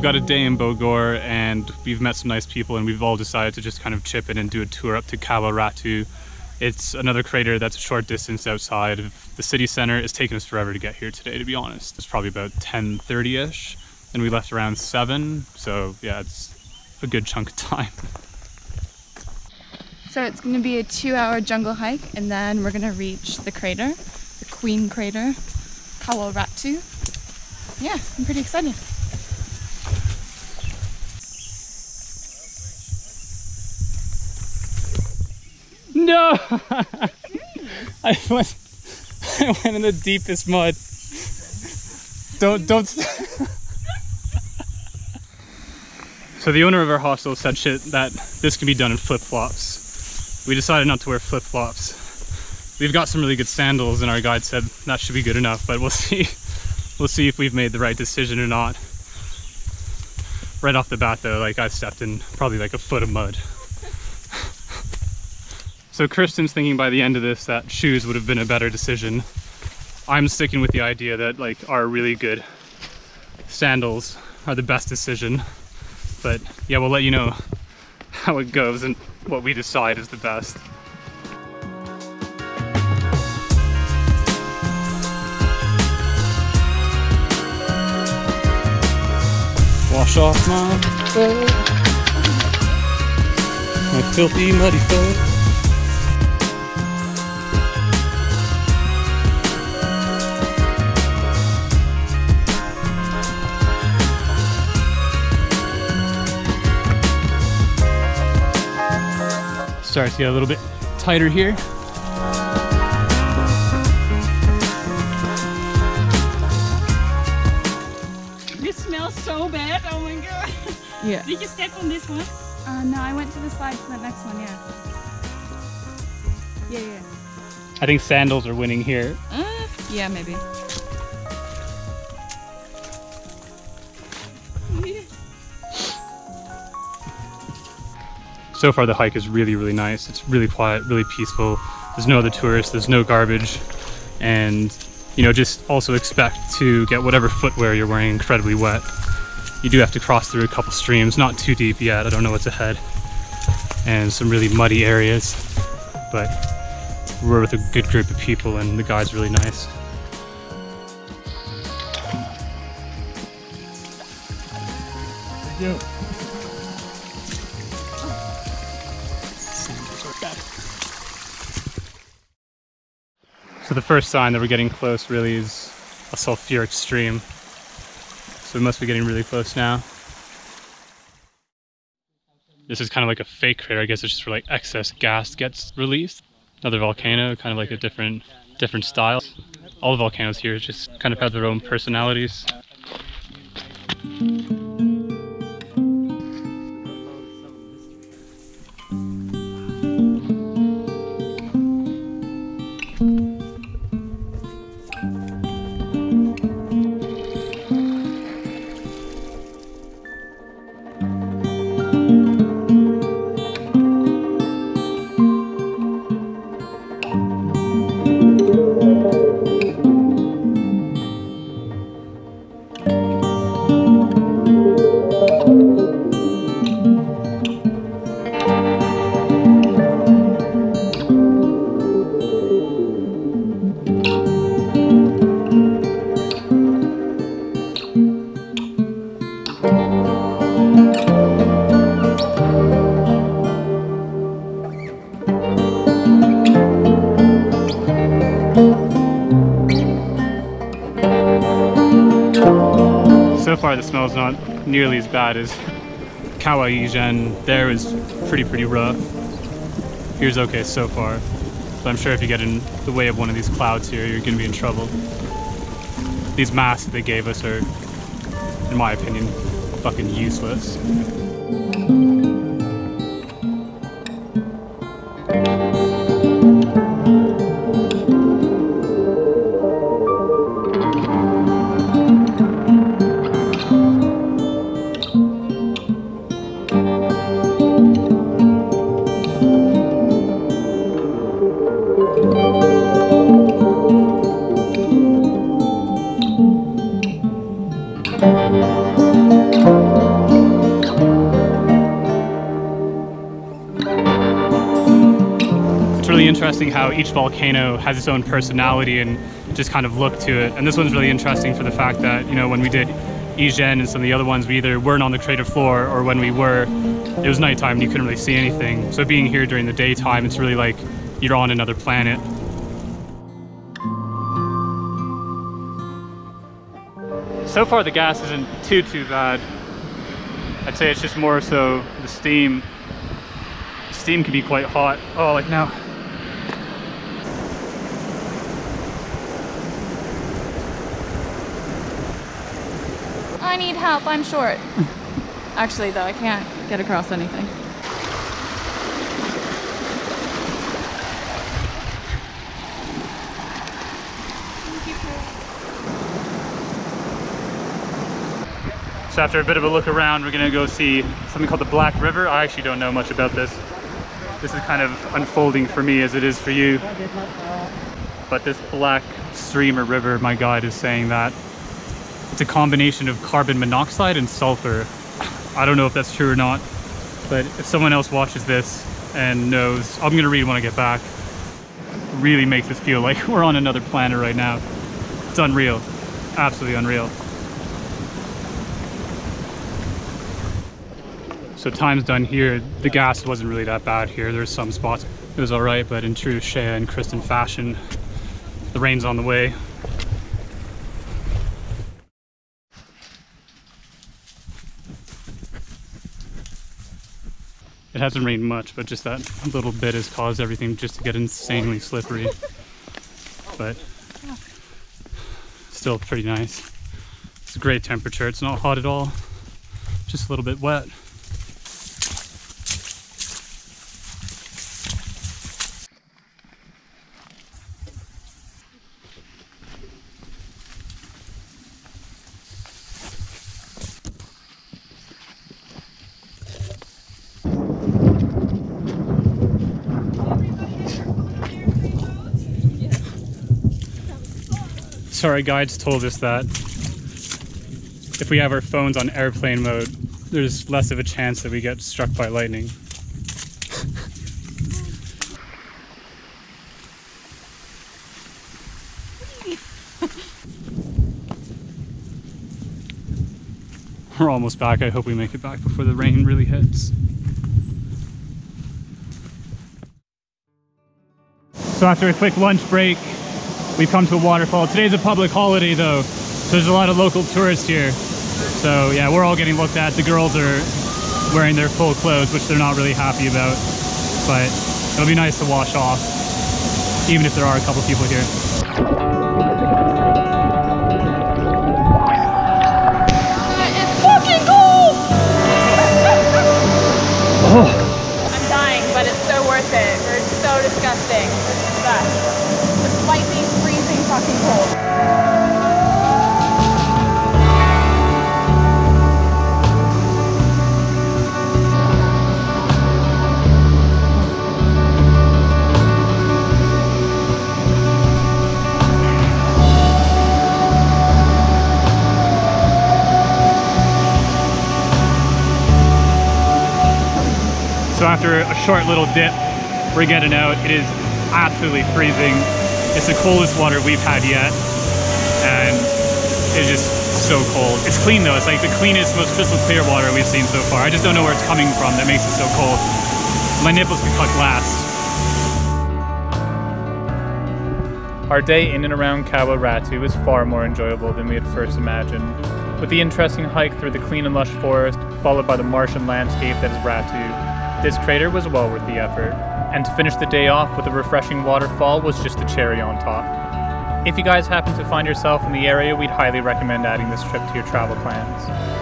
We've got a day in Bogor and we've met some nice people and we've all decided to just kind of chip in and do a tour up to Kawah Ratu. It's another crater that's a short distance outside of the city center. It's taken us forever to get here today, to be honest. It's probably about 10.30ish and we left around 7. So yeah, it's a good chunk of time. So it's going to be a two hour jungle hike and then we're going to reach the crater, the Queen Crater, Kawah Ratu. Yeah, I'm pretty excited. No! I went, I went in the deepest mud. Don't, don't. so the owner of our hostel said shit that this can be done in flip-flops. We decided not to wear flip-flops. We've got some really good sandals and our guide said that should be good enough, but we'll see. We'll see if we've made the right decision or not. Right off the bat though, like I've stepped in probably like a foot of mud. So Kristen's thinking by the end of this that shoes would have been a better decision. I'm sticking with the idea that like our really good sandals are the best decision. But yeah, we'll let you know how it goes and what we decide is the best. Wash off my foot, my filthy muddy foot. Starts to get a little bit tighter here. This smells so bad, oh my god. Yeah. Did you step on this one? Uh, no, I went to the slide for the next one, yeah. Yeah, yeah. I think sandals are winning here. Uh, yeah, maybe. So far the hike is really really nice. It's really quiet really peaceful. There's no other tourists there's no garbage. And you know just also expect to get whatever footwear you're wearing incredibly wet. You do have to cross through a couple streams not too deep yet i don't know what's ahead and some really muddy areas. But we're with a good group of people and the guide's really nice. Yeah. So the first sign that we're getting close really is a sulfuric stream. So we must be getting really close now. This is kind of like a fake crater. I guess it's just where like excess gas gets released. Another volcano, kind of like a different different style. All the volcanoes here just kind of have their own personalities. Is not nearly as bad as Kawah Ijen. There is pretty, pretty rough. Here's okay so far. But I'm sure if you get in the way of one of these clouds here, you're gonna be in trouble. These masks they gave us are, in my opinion, fucking useless. Interesting how each volcano has its own personality and just kind of look to it. And this one's really interesting for the fact that, you know, when we did Ijen and some of the other ones, we either weren't on the crater floor or when we were, it was nighttime and you couldn't really see anything. So being here during the daytime, it's really like you're on another planet. So far the gas isn't too, too bad. I'd say it's just more so the steam. Steam can be quite hot. Oh, like now. I need help, I'm short. Actually, though, I can't get across anything. So after a bit of a look around, we're gonna go see something called the Black River. I actually don't know much about this. This is kind of unfolding for me as it is for you. But this black stream or river, my guide is saying that it's a combination of carbon monoxide and sulfur. I don't know if that's true or not, but if someone else watches this and knows, I'm gonna read when I get back. Really makes us feel like we're on another planet right now. It's unreal, absolutely unreal. So time's done here. The gas wasn't really that bad here. There's some spots it was all right, but in true Shaya and Kristen fashion, the rain's on the way. It hasn't rained much, but just that little bit has caused everything just to get insanely slippery. But still pretty nice. It's a great temperature. It's not hot at all, just a little bit wet. So our guides told us that if we have our phones on airplane mode, there's less of a chance that we get struck by lightning. We're almost back. I hope we make it back before the rain really hits. So after a quick lunch break, we've come to a waterfall. Today's a public holiday though, so there's a lot of local tourists here. So yeah, we're all getting looked at. The girls are wearing their full clothes, which they're not really happy about. But it'll be nice to wash off, even if there are a couple people here. After a short little dip, we're getting out. It is absolutely freezing. It's the coldest water we've had yet. And it's just so cold. It's clean though. It's like the cleanest, most crystal clear water we've seen so far. I just don't know where it's coming from that makes it so cold. My nipples could cut glass. Our day in and around Kawah Ratu was far more enjoyable than we had first imagined. With the interesting hike through the clean and lush forest, followed by the Martian landscape that is Ratu, this crater was well worth the effort. And to finish the day off with a refreshing waterfall was just the cherry on top. If you guys happen to find yourself in the area, we'd highly recommend adding this trip to your travel plans.